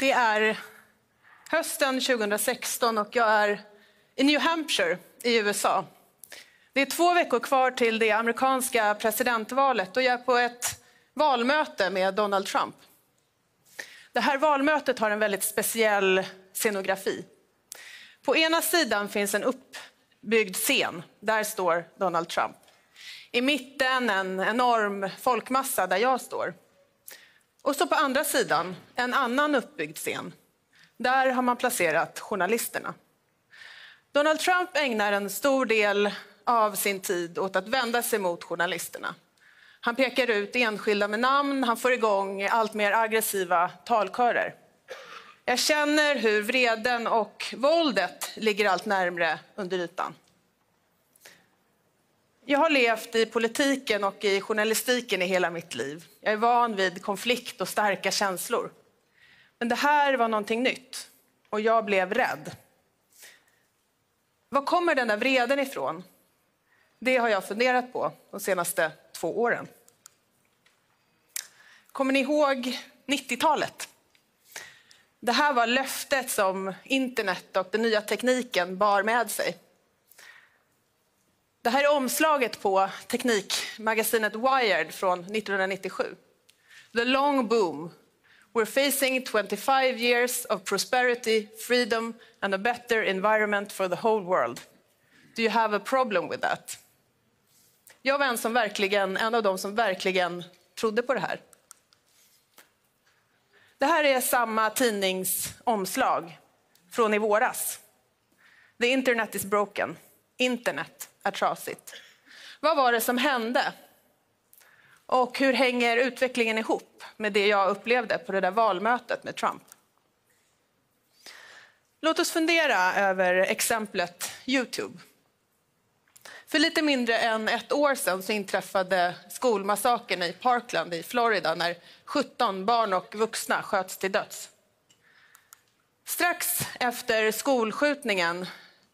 Det är hösten 2016 och jag är i New Hampshire i USA. Det är två veckor kvar till det amerikanska presidentvalet och jag är på ett valmöte med Donald Trump. Det här valmötet har en väldigt speciell scenografi. På ena sidan finns en uppbyggd scen. Där står Donald Trump. I mitten en enorm folkmassa där jag står. Och så på andra sidan en annan uppbyggd scen. Där har man placerat journalisterna. Donald Trump ägnar en stor del av sin tid åt att vända sig mot journalisterna. Han pekar ut enskilda med namn, han får igång allt mer aggressiva talkörer. Jag känner hur vreden och våldet ligger allt närmre under ytan. Jag har levt i politiken och i journalistiken i hela mitt liv. Jag är van vid konflikt och starka känslor. Men det här var någonting nytt och jag blev rädd. Var kommer den där vreden ifrån? Det har jag funderat på de senaste två åren. Kommer ni ihåg 90-talet? Det här var löftet som internet och den nya tekniken bar med sig. Det här är omslaget på teknikmagasinet Wired från 1997. The long boom. We're facing 25 years of prosperity, freedom and a better environment for the whole world. Do you have a problem with that? Jag var en, som verkligen, en av dem som verkligen trodde på det här. Det här är samma tidningsomslag från i våras. The internet is broken. Internet är trasigt. Vad var det som hände? Och hur hänger utvecklingen ihop med det jag upplevde på det där valmötet med Trump? Låt oss fundera över exemplet Youtube. För lite mindre än ett år sedan så inträffade skolmassakern i Parkland i Florida när 17 barn och vuxna sköts till döds. Strax efter skolskjutningen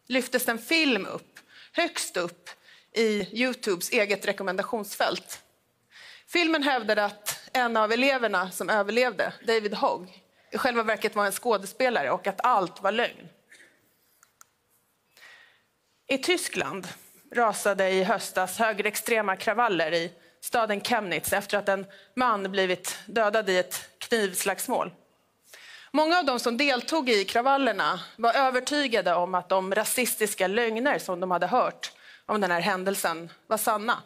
lyftes en film upp, högst upp i Youtubes eget rekommendationsfält. Filmen hävdade att en av eleverna som överlevde, David Hogg, i själva verket var en skådespelare och att allt var lögn. I Tyskland rasade i höstas högerextrema kravaller i staden Chemnitz efter att en man blivit dödad i ett knivslagsmål. Många av de som deltog i kravallerna var övertygade om att de rasistiska lögner som de hade hört om den här händelsen var sanna.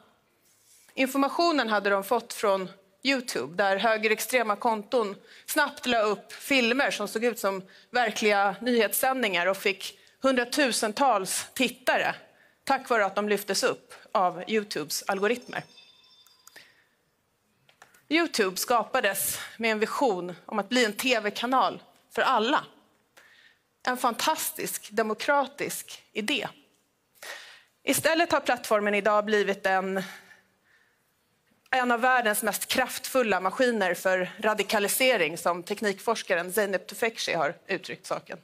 Informationen hade de fått från Youtube där högerextrema konton snabbt la upp filmer som såg ut som verkliga nyhetssändningar och fick hundratusentals tittare tack vare att de lyftes upp av Youtubes algoritmer. Youtube skapades med en vision om att bli en tv-kanal för alla. En fantastisk demokratisk idé. Istället har plattformen idag blivit en, en av världens mest kraftfulla maskiner för radikalisering som teknikforskaren Zeynep Tufekci har uttryckt saken.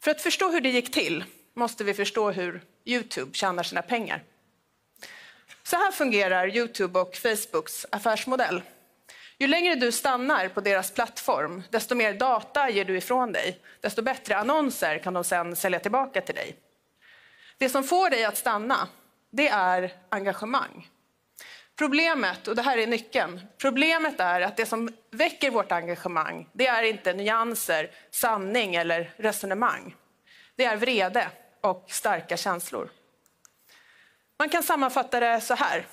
För att förstå hur det gick till måste vi förstå hur Youtube tjänar sina pengar. Så här fungerar Youtube och Facebooks affärsmodell. Ju längre du stannar på deras plattform, desto mer data ger du ifrån dig. Desto bättre annonser kan de sen sälja tillbaka till dig. Det som får dig att stanna, det är engagemang. Problemet, och det här är nyckeln, problemet är att det som väcker vårt engagemang, det är inte nyanser, sanning eller resonemang. Det är vrede och starka känslor. Man kan sammanfatta det så här.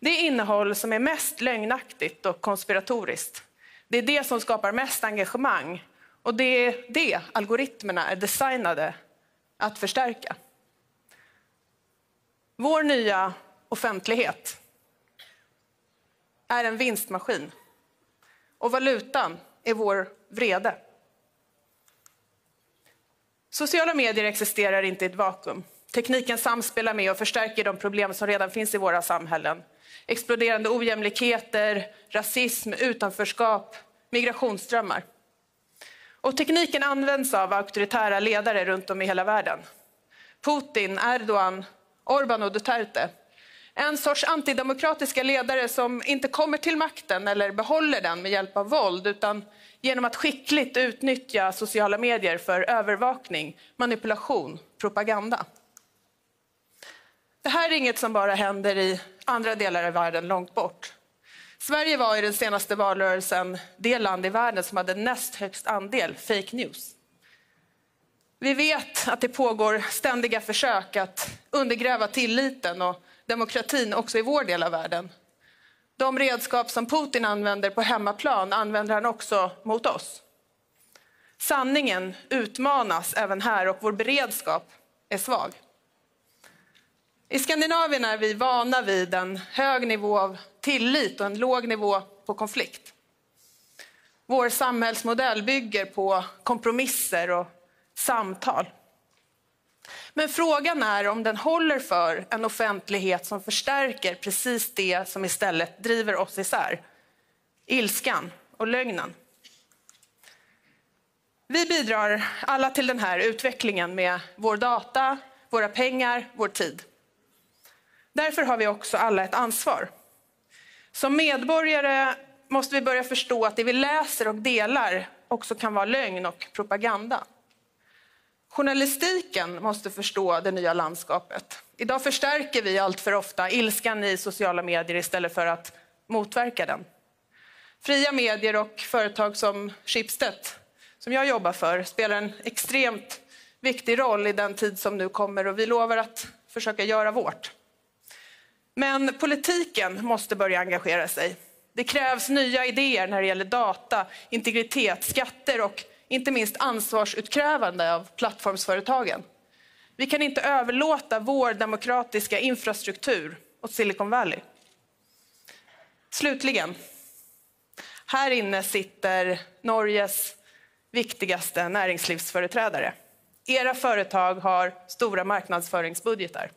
Det innehåll som är mest lögnaktigt och konspiratoriskt, det är det som skapar mest engagemang och det är det algoritmerna är designade att förstärka. Vår nya offentlighet är en vinstmaskin och valutan är vår vrede. Sociala medier existerar inte i ett vakuum. Tekniken samspelar med och förstärker de problem som redan finns i våra samhällen. Exploderande ojämlikheter, rasism, utanförskap, migrationsströmmar. Och tekniken används av auktoritära ledare runt om i hela världen. Putin, Erdogan, Orbán och Duterte. En sorts antidemokratiska ledare som inte kommer till makten eller behåller den med hjälp av våld utan genom att skickligt utnyttja sociala medier för övervakning, manipulation, propaganda. Det här är inget som bara händer i andra delar av världen långt bort. Sverige var i den senaste valrörelsen det land i världen som hade näst högst andel fake news. Vi vet att det pågår ständiga försök att undergräva tilliten och demokratin också i vår del av världen. De redskap som Putin använder på hemmaplan använder han också mot oss. Sanningen utmanas även här och vår beredskap är svag. I Skandinavien är vi vana vid en hög nivå av tillit och en låg nivå på konflikt. Vår samhällsmodell bygger på kompromisser och samtal. Men frågan är om den håller för en offentlighet som förstärker precis det som istället driver oss isär. Ilskan och lögnen. Vi bidrar alla till den här utvecklingen med vår data, våra pengar, vår tid. Därför har vi också alla ett ansvar. Som medborgare måste vi börja förstå att det vi läser och delar också kan vara lögn och propaganda. Journalistiken måste förstå det nya landskapet. Idag förstärker vi allt för ofta ilskan i sociala medier istället för att motverka den. Fria medier och företag som Schibsted, som jag jobbar för, spelar en extremt viktig roll i den tid som nu kommer och vi lovar att försöka göra vårt. Men politiken måste börja engagera sig. Det krävs nya idéer när det gäller data, integritet, skatter och inte minst ansvarsutkrävande av plattformsföretagen. Vi kan inte överlåta vår demokratiska infrastruktur åt Silicon Valley. Slutligen, här inne sitter Norges viktigaste näringslivsföreträdare. Era företag har stora marknadsföringsbudgetar.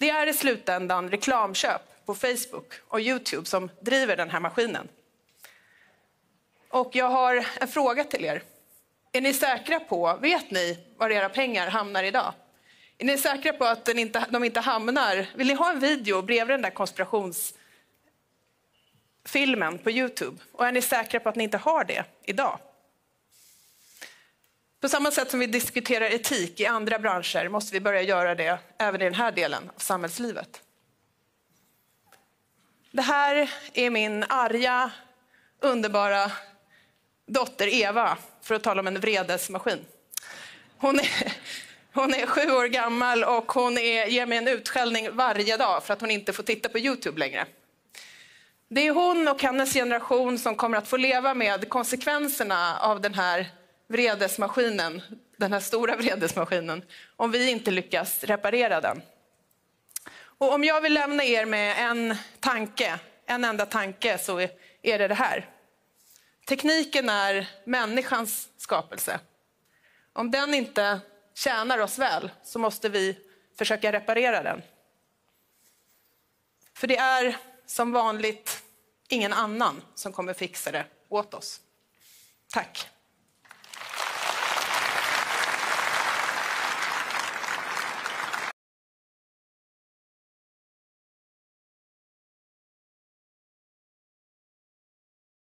Det är i slutändan reklamköp på Facebook och Youtube som driver den här maskinen. Och jag har en fråga till er. Är ni säkra på, vet ni var era pengar hamnar idag? Är ni säkra på att inte, de inte hamnar, vill ni ha en video bredvid den där konspirationsfilmen på Youtube? Och är ni säkra på att ni inte har det idag? På samma sätt som vi diskuterar etik i andra branscher måste vi börja göra det även i den här delen av samhällslivet. Det här är min arga, underbara dotter Eva, för att tala om en vredesmaskin. Hon är, hon är sju år gammal och hon är, ger mig en utskällning varje dag för att hon inte får titta på Youtube längre. Det är hon och hennes generation som kommer att få leva med konsekvenserna av den här vredesmaskinen, den här stora vredesmaskinen, om vi inte lyckas reparera den. Och om jag vill lämna er med en tanke, en enda tanke, så är det det här. Tekniken är människans skapelse. Om den inte tjänar oss väl så måste vi försöka reparera den. För det är som vanligt ingen annan som kommer fixa det åt oss. Tack.